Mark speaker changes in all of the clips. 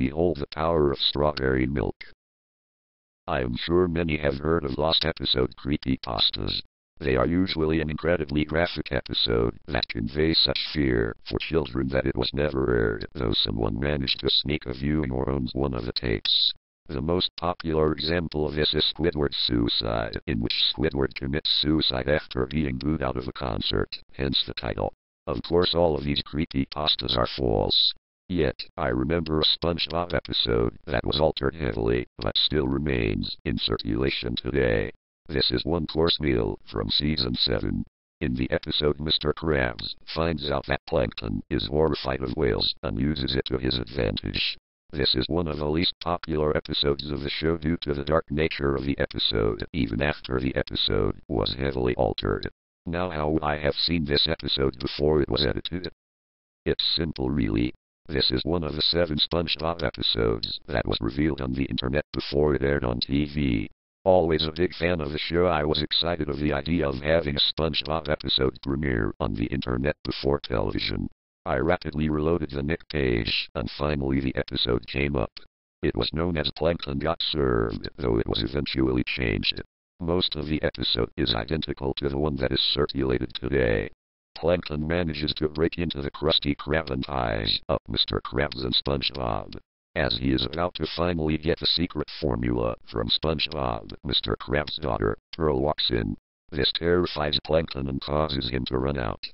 Speaker 1: behold the power of strawberry milk. I am sure many have heard of lost episode creepypastas. They are usually an incredibly graphic episode that conveys such fear for children that it was never aired, though someone managed to sneak a viewing or owns one of the tapes. The most popular example of this is Squidward's suicide, in which Squidward commits suicide after being booed out of a concert, hence the title. Of course all of these creepy pastas are false. Yet, I remember a SpongeBob episode that was altered heavily, but still remains in circulation today. This is One Coarse Meal from season 7. In the episode Mr. Krabs finds out that Plankton is horrified of whales and uses it to his advantage. This is one of the least popular episodes of the show due to the dark nature of the episode, even after the episode was heavily altered. Now how I have seen this episode before it was edited? It's simple really. This is one of the seven SpongeBob episodes that was revealed on the internet before it aired on TV. Always a big fan of the show, I was excited of the idea of having a SpongeBob episode premiere on the internet before television. I rapidly reloaded the Nick page, and finally the episode came up. It was known as Plankton Got Served, though it was eventually changed. Most of the episode is identical to the one that is circulated today. Plankton manages to break into the Krusty Krab and ties up Mr. Krabs and SpongeBob. As he is about to finally get the secret formula from SpongeBob, Mr. Krabs' daughter, Pearl walks in. This terrifies Plankton and causes him to run out.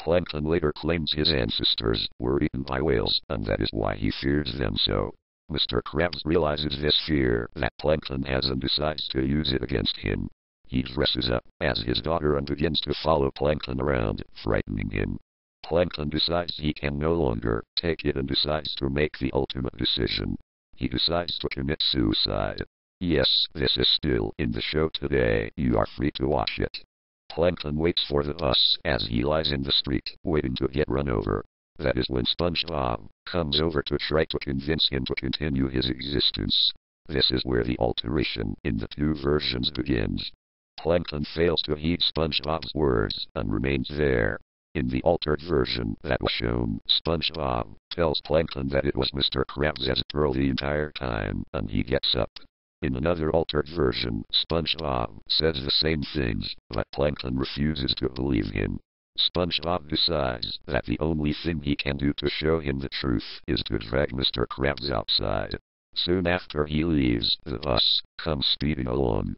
Speaker 1: Plankton later claims his ancestors were eaten by whales, and that is why he fears them so. Mr. Krabs realizes this fear that Plankton has and decides to use it against him. He dresses up as his daughter and begins to follow Plankton around, frightening him. Plankton decides he can no longer take it and decides to make the ultimate decision. He decides to commit suicide. Yes, this is still in the show today. You are free to watch it. Plankton waits for the bus as he lies in the street, waiting to get run over. That is when SpongeBob comes over to try to convince him to continue his existence. This is where the alteration in the two versions begins. Plankton fails to heed SpongeBob's words and remains there. In the altered version that was shown, SpongeBob tells Plankton that it was Mr. Krabs as Pearl the entire time, and he gets up. In another altered version, SpongeBob says the same things, but Plankton refuses to believe him. SpongeBob decides that the only thing he can do to show him the truth is to drag Mr. Krabs outside. Soon after he leaves, the bus comes speeding along.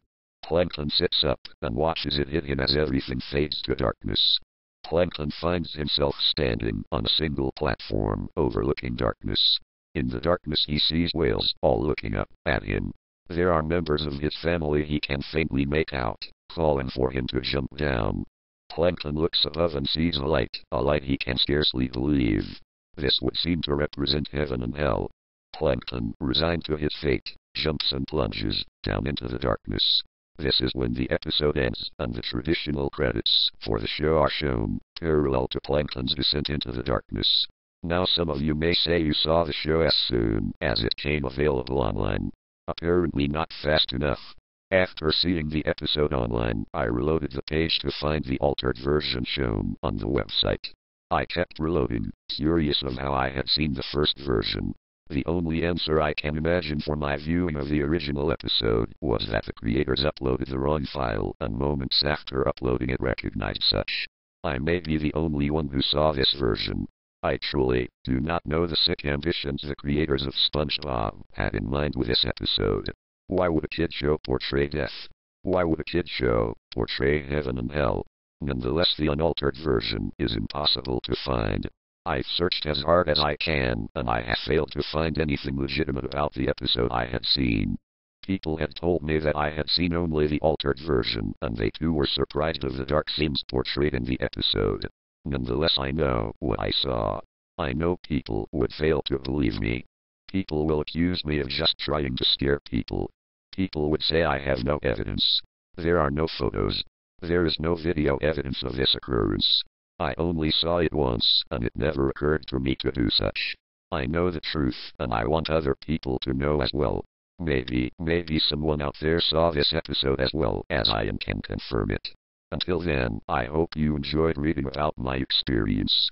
Speaker 1: Plankton sits up and watches it hit him as everything fades to darkness. Plankton finds himself standing on a single platform overlooking darkness. In the darkness he sees whales all looking up at him. There are members of his family he can faintly make out, calling for him to jump down. Plankton looks above and sees a light, a light he can scarcely believe. This would seem to represent heaven and hell. Plankton, resigned to his fate, jumps and plunges down into the darkness. This is when the episode ends, and the traditional credits for the show are shown, parallel to Plankton's descent into the darkness. Now some of you may say you saw the show as soon as it came available online. Apparently not fast enough. After seeing the episode online, I reloaded the page to find the altered version shown on the website. I kept reloading, curious of how I had seen the first version. The only answer I can imagine for my viewing of the original episode was that the creators uploaded the wrong file and moments after uploading it recognized such. I may be the only one who saw this version. I truly do not know the sick ambitions the creators of SpongeBob had in mind with this episode. Why would a kid show portray death? Why would a kid show portray heaven and hell? Nonetheless, the unaltered version is impossible to find. I've searched as hard as I can, and I have failed to find anything legitimate about the episode I had seen. People had told me that I had seen only the altered version, and they too were surprised of the dark themes portrayed in the episode. Nonetheless, I know what I saw. I know people would fail to believe me. People will accuse me of just trying to scare people. People would say I have no evidence. There are no photos. There is no video evidence of this occurrence. I only saw it once, and it never occurred to me to do such. I know the truth, and I want other people to know as well. Maybe, maybe someone out there saw this episode as well as I and can confirm it. Until then, I hope you enjoyed reading about my experience.